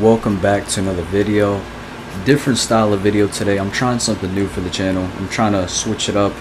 welcome back to another video. Different style of video today. I'm trying something new for the channel. I'm trying to switch it up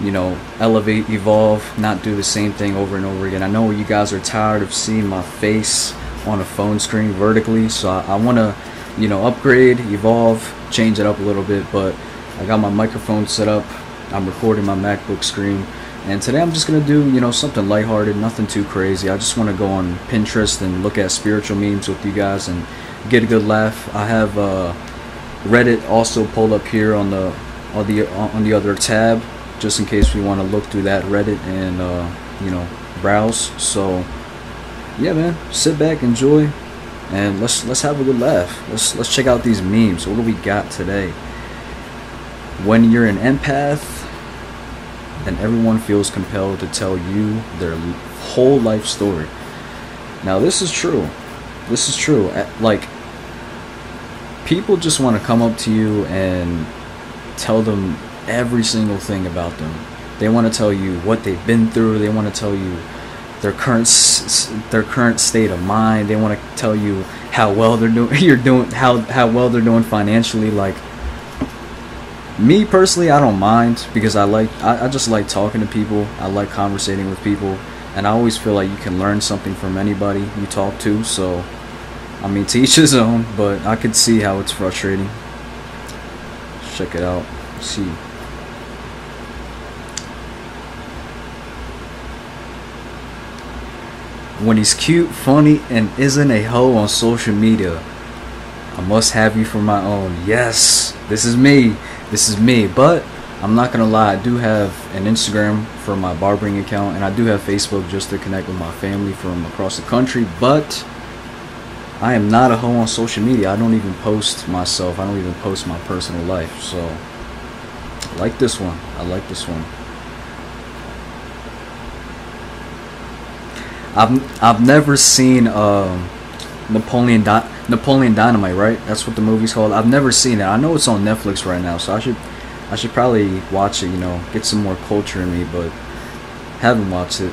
you know elevate evolve not do the same thing over and over again. I know you guys are tired of seeing my face on a phone screen vertically so i, I want to you know upgrade evolve change it up a little bit but i got my microphone set up. I'm recording my macbook screen and today I'm just gonna do, you know, something lighthearted, nothing too crazy. I just want to go on Pinterest and look at spiritual memes with you guys and get a good laugh. I have uh, Reddit also pulled up here on the on the on the other tab, just in case we want to look through that Reddit and uh, you know browse. So yeah, man, sit back, enjoy, and let's let's have a good laugh. Let's let's check out these memes. What do we got today? When you're an empath and everyone feels compelled to tell you their whole life story. Now, this is true. This is true. Uh, like, people just want to come up to you and tell them every single thing about them. They want to tell you what they've been through. They want to tell you their current their current state of mind. They want to tell you how well they're doing. You're doing how how well they're doing financially. Like me personally i don't mind because i like I, I, just like talking to people. I like conversating with people. And i always feel like you can learn something from anybody you talk to. So i mean to each his own but i could see how it's frustrating. Let's check it out. Let's see. When he's cute funny and isn't a hoe on social media i must have you for my own. Yes this is me this is me but I'm not gonna lie I do have an Instagram for my barbering account and I do have Facebook just to connect with my family from across the country but I am not a hoe on social media. I don't even post myself. I don't even post my personal life so I like this one. I like this one. I've I've never seen uh, Napoleon Di- Napoleon Dynamite, right? That's what the movie's called. I've never seen it. I know it's on Netflix right now, so I should I should probably watch it. You know, get some more culture in me, but haven't watched it.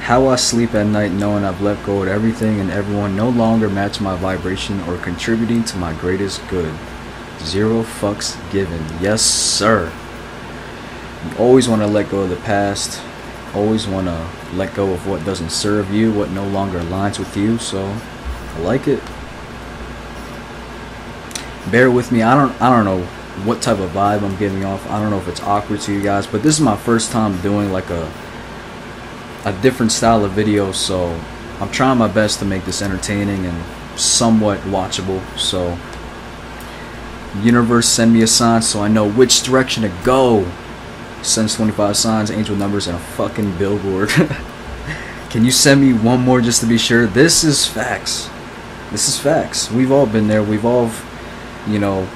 How I sleep at night knowing I've let go of everything and everyone no longer match my vibration or contributing to my greatest good. Zero fucks given. Yes, sir. You always want to let go of the past. Always want to let go of what doesn't serve you, what no longer aligns with you. So, I like it bear with me. I don't I don't know what type of vibe I'm giving off. I don't know if it's awkward to you guys, but this is my first time doing like a a different style of video, so I'm trying my best to make this entertaining and somewhat watchable. So universe send me a sign so I know which direction to go. Sends 25 signs, angel numbers, and a fucking billboard. Can you send me one more just to be sure? This is facts. This is facts. We've all been there. We've all you know,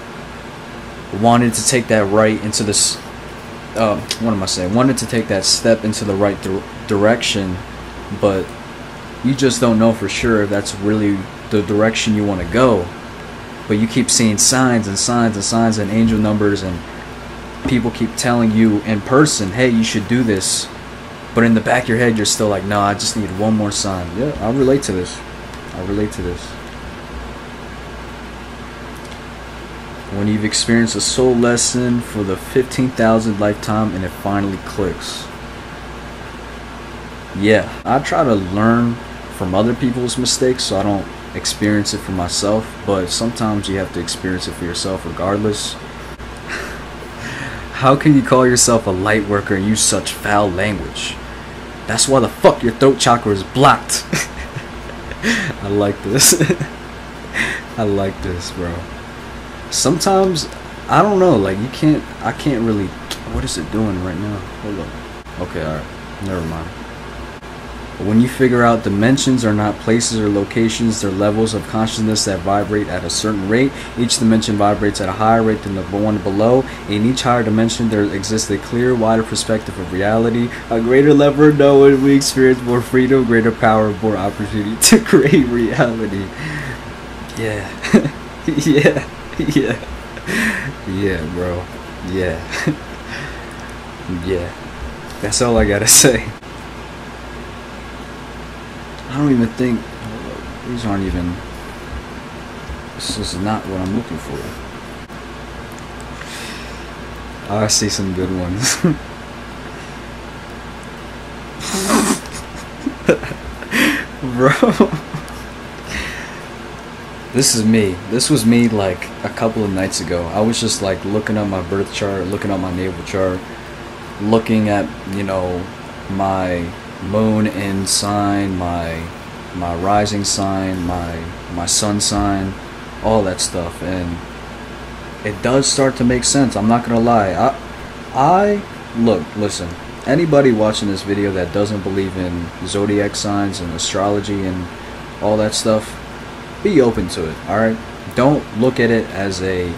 wanted to take that right into this. Uh, what am I saying? Wanted to take that step into the right di- direction, but you just don't know for sure if that's really the direction you want to go. But you keep seeing signs and signs and signs and angel numbers, and people keep telling you in person, hey, you should do this. But in the back of your head, you're still like, no, I just need one more sign. Yeah, I relate to this. I relate to this. When you've experienced a soul lesson for the 15,000th lifetime and it finally clicks. Yeah, I try to learn from other people's mistakes so I don't experience it for myself, but sometimes you have to experience it for yourself regardless. How can you call yourself a light worker and use such foul language? That's why the fuck your throat chakra is blocked. I like this. I like this, bro sometimes I don't know. Like you can't. I can't really. What is it doing right now? Hold on. Okay, all right. Never mind. When you figure out dimensions are not places or locations, they're levels of consciousness that vibrate at a certain rate. Each dimension vibrates at a higher rate than the one below. In each higher dimension, there exists a clear, wider perspective of reality. A greater level of knowing, we experience more freedom, greater power, more opportunity to create reality. Yeah. yeah. yeah. Yeah, bro. Yeah. yeah. That's all I gotta say. I don't even think these aren't even This is not what I'm looking for. Oh, I see some good ones. Bro. This is me. This was me like a couple of nights ago. I was just like looking at my birth chart, looking at my natal chart, looking at, you know, my moon in sign, my my rising sign, my my sun sign, all that stuff and it does start to make sense. I'm not going to lie. I I look, listen. Anybody watching this video that doesn't believe in zodiac signs and astrology and all that stuff, be open to it all right? Don't look at it as a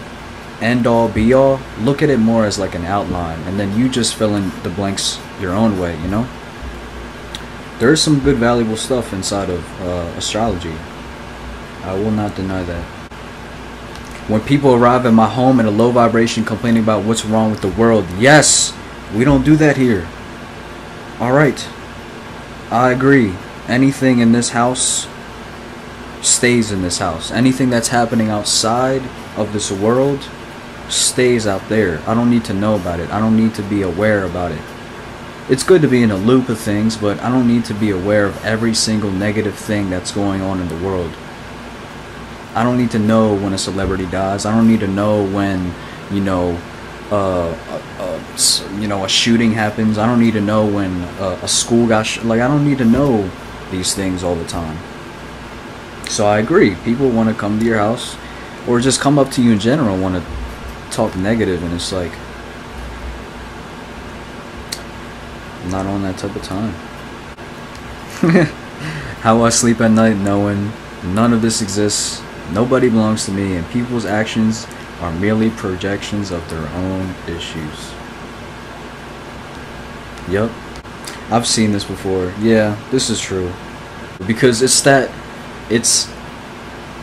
end all be all look at it more as like an outline and then you just fill in the blanks your own way you know? There's some good valuable stuff inside of uh, astrology. I will not deny that. When people arrive at my home in a low vibration complaining about what's wrong with the world yes we don't do that here. All right. I agree. Anything in this house stays in this house. Anything that's happening outside of this world stays out there. I don't need to know about it. I don't need to be aware about it. It's good to be in a loop of things, but I don't need to be aware of every single negative thing that's going on in the world. I don't need to know when a celebrity dies. I don't need to know when, you know, uh, uh, uh, you know, a shooting happens. I don't need to know when uh, a school got like. I don't need to know these things all the time. So I agree. People want to come to your house or just come up to you in general want to talk negative and it's like I'm not on that type of time. How I sleep at night knowing none of this exists, nobody belongs to me, and people's actions are merely projections of their own issues. Yep. I've seen this before. Yeah, this is true. Because it's that it's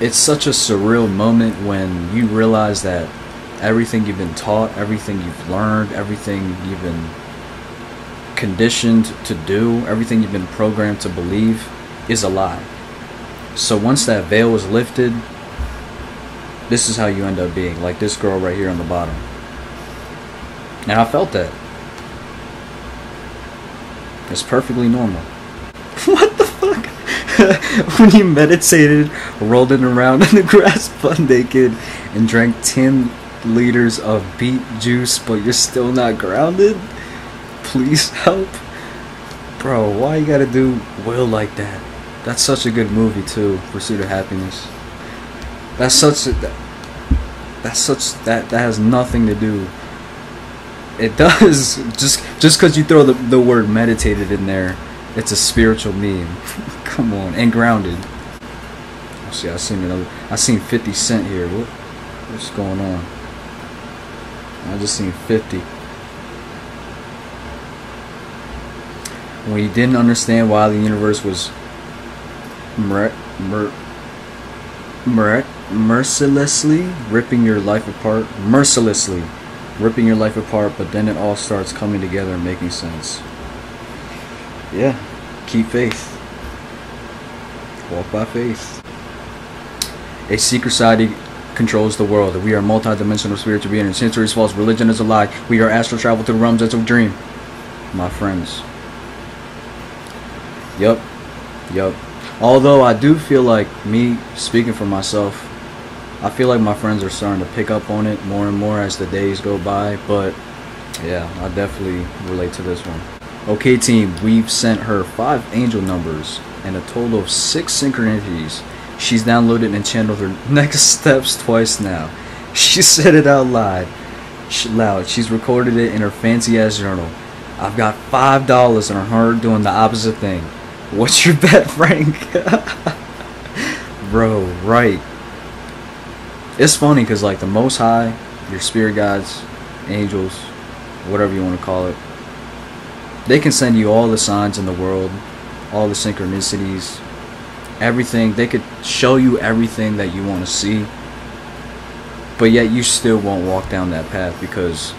it's such a surreal moment when you realize that everything you've been taught, everything you've learned, everything you've been conditioned to do, everything you've been programmed to believe is a lie. So once that veil is lifted, this is how you end up being, like this girl right here on the bottom. And I felt that. It's perfectly normal. what? when you meditated, rolling around in the grass butt naked, and drank 10 liters of beet juice, but you're still not grounded? Please help. Bro, why you gotta do Will like that? That's such a good movie too, Pursuit of Happiness. That's such a, that's such that that has nothing to do. It does just just because you throw the the word meditated in there, it's a spiritual meme. Come on, and grounded. Oh, see, I seen another. I seen 50 Cent here. What, what's going on? I just seen 50. When you didn't understand why the universe was mer- mer- mer- mercilessly ripping your life apart, mercilessly ripping your life apart, but then it all starts coming together and making sense. Yeah, keep faith. Walk by faith. A secret society controls the world. We are multi-dimensional spiritual beings. Century is false. Religion is a lie. We are astral travel through realms as a dream. My friends. Yup. Yup. Although I do feel like me speaking for myself, I feel like my friends are starting to pick up on it more and more as the days go by. But yeah, I definitely relate to this one. Okay, team, we've sent her five angel numbers and a total of six synchronicities. She's downloaded and channeled her next steps twice now. She said it out loud. She, loud. She's recorded it in her fancy ass journal. I've got five dollars on her doing the opposite thing. What's your bet, Frank? Bro, right. It's funny because like the Most High, your spirit guides, angels, whatever you want to call it, they can send you all the signs in the world, all the synchronicities, everything. They could show you everything that you want to see. But yet you still won't walk down that path because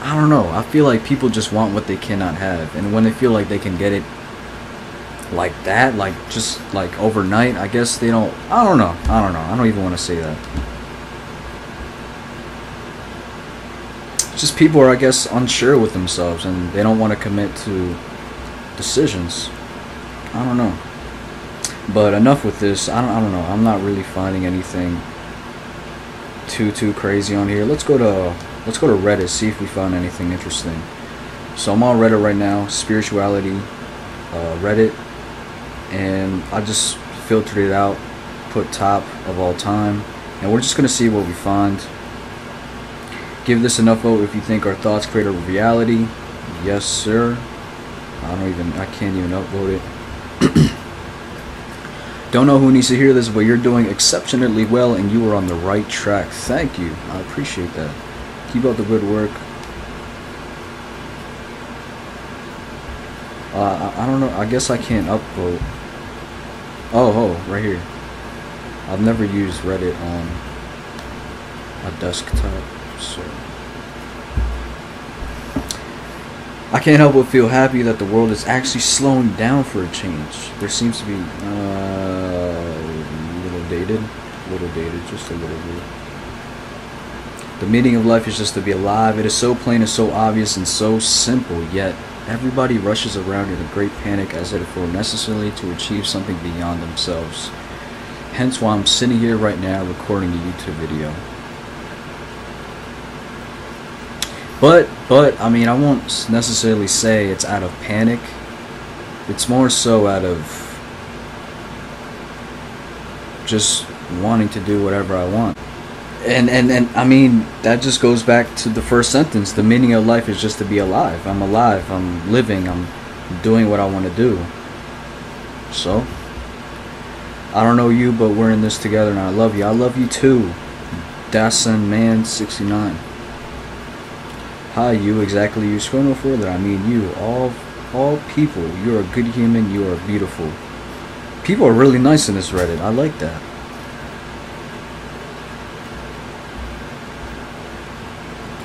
I don't know. I feel like people just want what they cannot have. And when they feel like they can get it like that, like just like overnight. I guess they don't. I don't know. I don't know. I don't even want to say that. Just people are, I guess, unsure with themselves and they don't want to commit to decisions. I don't know. But enough with this. I don't. I don't know. I'm not really finding anything too too crazy on here. Let's go to let's go to Reddit. See if we found anything interesting. So I'm on Reddit right now. Spirituality, uh, Reddit, and I just filtered it out. Put top of all time, and we're just gonna see what we find. Give this enough vote if you think our thoughts create a reality. Yes, sir. I don't even. I can't even upvote it. Don't know who needs to hear this, but you're doing exceptionally well and you are on the right track. Thank you. I appreciate that. Keep up the good work. Uh, I, I don't know. I guess I can't upvote. Oh, oh, right here. I've never used Reddit on a desktop, so. I can't help but feel happy that the world is actually slowing down for a change. There seems to be uh, a little dated, a little dated, just a little bit. The meaning of life is just to be alive. It is so plain and so obvious and so simple, yet everybody rushes around in a great panic as if it were necessary to achieve something beyond themselves. Hence why I'm sitting here right now recording a YouTube video. But, but, I mean, I won't necessarily say it's out of panic. It's more so out of just wanting to do whatever I want. And, and, and, I mean, that just goes back to the first sentence. The meaning of life is just to be alive. I'm alive. I'm living. I'm doing what I want to do. So, I don't know you, but we're in this together, and I love you. I love you too. Dasan Man 69. Hi, you exactly you. Scroll no further. I mean you. All all people. You're a good human. You are beautiful. People are really nice in this Reddit. I like that.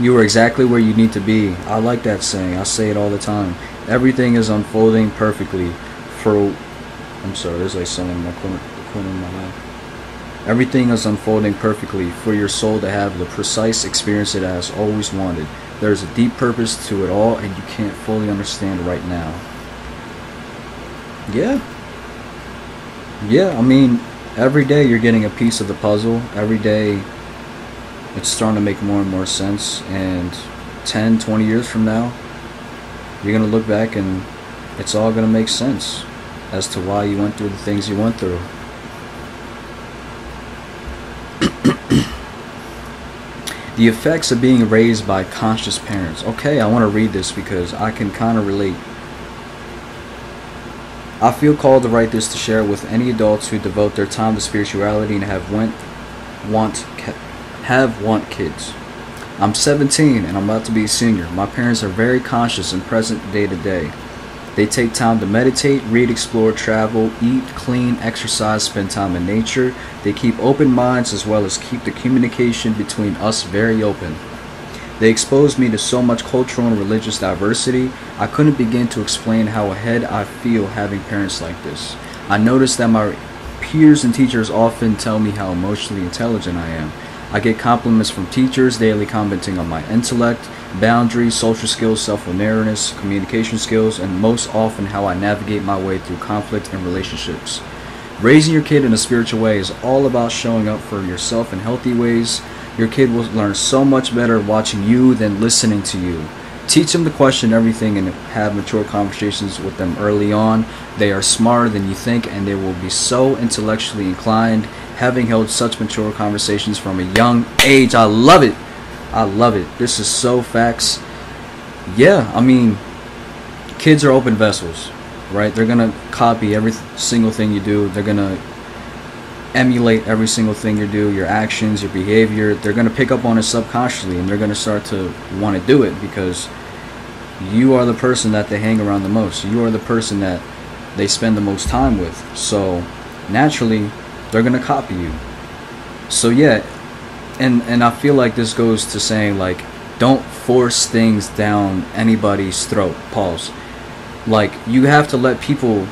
You are exactly where you need to be. I like that saying. I say it all the time. Everything is unfolding perfectly for I'm sorry, there's like something in my corner, corner of my eye. Everything is unfolding perfectly for your soul to have the precise experience it has always wanted. There's a deep purpose to it all, and you can't fully understand right now. Yeah. Yeah, I mean, every day you're getting a piece of the puzzle. Every day it's starting to make more and more sense. And 10, 20 years from now, you're going to look back and it's all going to make sense as to why you went through the things you went through. The effects of being raised by conscious parents. Okay, I want to read this because I can kind of relate. I feel called to write this to share with any adults who devote their time to spirituality and have went, want have want kids. I'm 17 and I'm about to be a senior. My parents are very conscious and present day to day. They take time to meditate, read, explore, travel, eat, clean, exercise, spend time in nature. They keep open minds as well as keep the communication between us very open. They exposed me to so much cultural and religious diversity, I couldn't begin to explain how ahead I feel having parents like this. I noticed that my peers and teachers often tell me how emotionally intelligent I am. I get compliments from teachers daily commenting on my intellect, boundaries, social skills, self-awareness, communication skills, and most often how I navigate my way through conflict and relationships. Raising your kid in a spiritual way is all about showing up for yourself in healthy ways. Your kid will learn so much better watching you than listening to you. Teach them to question everything and have mature conversations with them early on. They are smarter than you think and they will be so intellectually inclined having held such mature conversations from a young age. I love it. I love it. This is so facts. Yeah, I mean, kids are open vessels, right? They're gonna copy every single thing you do. They're gonna emulate every single thing you do, your actions, your behavior. They're gonna pick up on it subconsciously, and they're gonna start to want to do it because you are the person that they hang around the most. You are the person that they spend the most time with. So naturally, they're gonna copy you. So yeah, and and I feel like this goes to saying like don't force things down anybody's throat. Pause. Like you have to let people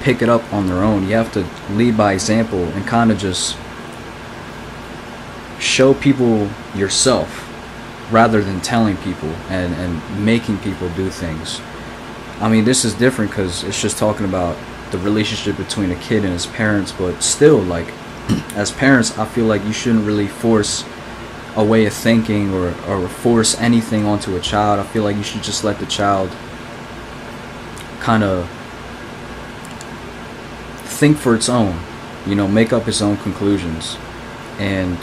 pick it up on their own. You have to lead by example and kind of just show people yourself rather than telling people and, and making people do things. I mean, this is different because it's just talking about the relationship between a kid and his parents, but still, like, as parents, I feel like you shouldn't really force a way of thinking or, or force anything onto a child. I feel like you should just let the child kind of think for its own, you know, make up its own conclusions. And,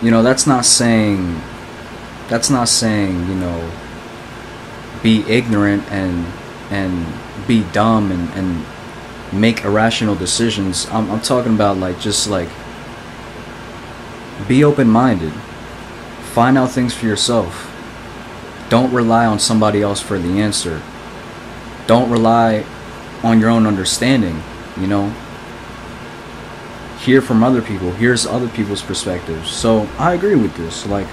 you know, that's not saying, that's not saying, you know, be ignorant and, and be dumb and, and make irrational decisions. I'm, I'm talking about like just like be open minded. Find out things for yourself. Don't rely on somebody else for the answer. Don't rely on your own understanding, you know. Hear from other people. Here's other people's perspectives. So I agree with this. Like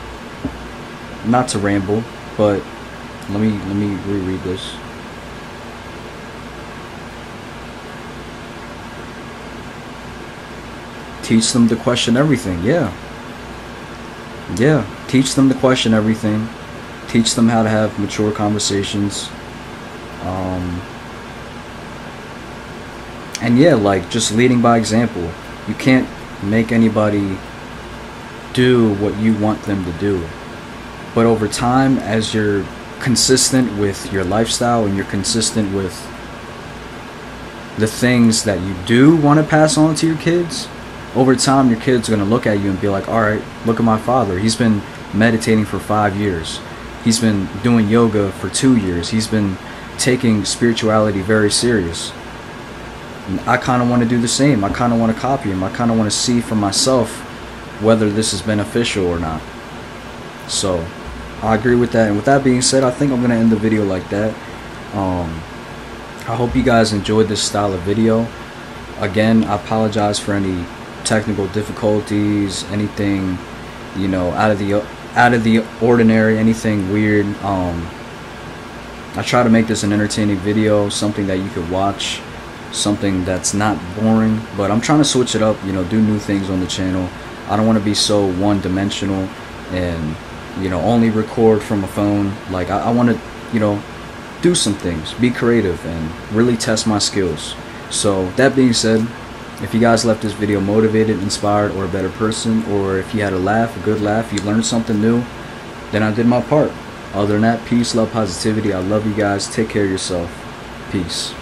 not to ramble, but let me let me reread this. Teach them to question everything. Yeah. Yeah. Teach them to question everything. Teach them how to have mature conversations. Um, and yeah, like just leading by example. You can't make anybody do what you want them to do. But over time, as you're consistent with your lifestyle and you're consistent with the things that you do want to pass on to your kids, over time your kids are going to look at you and be like all right look at my father. He's been meditating for five years. He's been doing yoga for two years. He's been taking spirituality very serious. And i kind of want to do the same. I kind of want to copy him. I kind of want to see for myself whether this is beneficial or not. So i agree with that. And with that being said i think i'm going to end the video like that. Um, i hope you guys enjoyed this style of video. Again i apologize for any technical difficulties, anything, you know, out of the out of the ordinary, anything weird. Um, I try to make this an entertaining video, something that you could watch, something that's not boring. But I'm trying to switch it up, you know, do new things on the channel. I don't want to be so one-dimensional and you know only record from a phone. Like I, I want to, you know, do some things, be creative, and really test my skills. So that being said, if you guys left this video motivated, inspired, or a better person, or if you had a laugh, a good laugh, you learned something new, then I did my part. Other than that, peace, love, positivity. I love you guys. Take care of yourself. Peace.